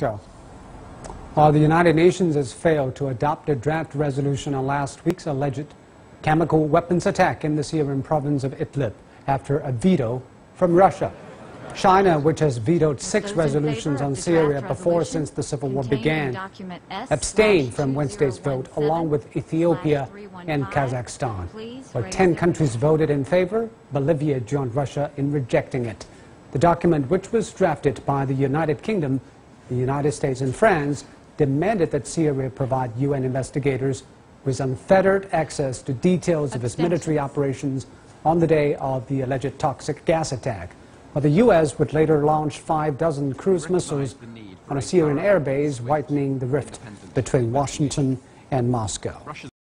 Go. While the United Nations has failed to adopt a draft resolution on last week's alleged chemical weapons attack in the Syrian province of Idlib after a veto from Russia. China, which has vetoed six resolutions on Syria before since the civil war began, abstained from Wednesday's vote along with Ethiopia and Kazakhstan. While 10 countries voted in favor, Bolivia joined Russia in rejecting it. The document, which was drafted by the United Kingdom, the United States and France demanded that Syria provide UN investigators with unfettered access to details of its military operations on the day of the alleged toxic gas attack. While the U.S. would later launch five dozen cruise missiles on a Syrian airbase, widening the rift between Washington and Moscow.